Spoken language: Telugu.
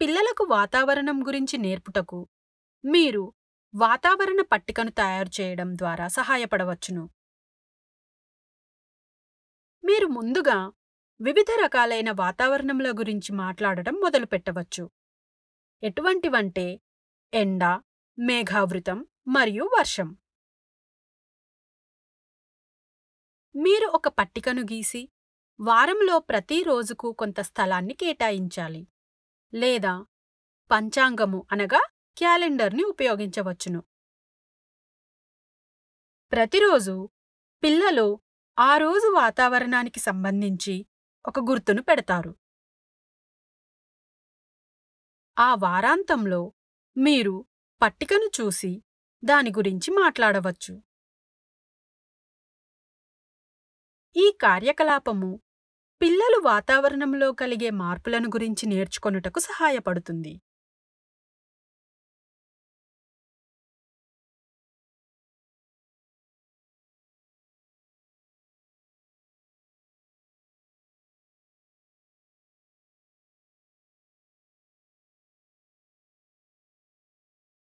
పిల్లలకు వాతావరణం గురించి నేర్పుటకు మీరు వాతావరణ పట్టికను తయారు చేయడం ద్వారా సహాయపడవచ్చును. మీరు ముందుగా వివిధ రకాలైన వాతావరణముల గురించి మాట్లాడటం మొదలుపెట్టవచ్చు. ఎటువంటివంటే ఎండ మేఘావృతం మరియు వర్షం. మీరు ఒక పట్టికను గీసి వారంలో ప్రతి రోజుకు కొంత స్థలాన్ని కేటాయించాలి. లేదా పంచాంగము అనగా క్యాలెండర్ని ఉపయోగించవచ్చును. ప్రతిరోజు పిల్లలు ఆ రోజు వాతావరణానికి సంబంధించి ఒక గుర్తును పెడతారు. ఆ వారాంతంలో మీరు పట్టికను చూసి దాని గురించి మాట్లాడవచ్చు. ఈ కార్యకలాపము పిల్లలు వాతావరణంలో కలిగే మార్పులను గురించి నేర్చుకొనుటకు సహాయపడుతుంది.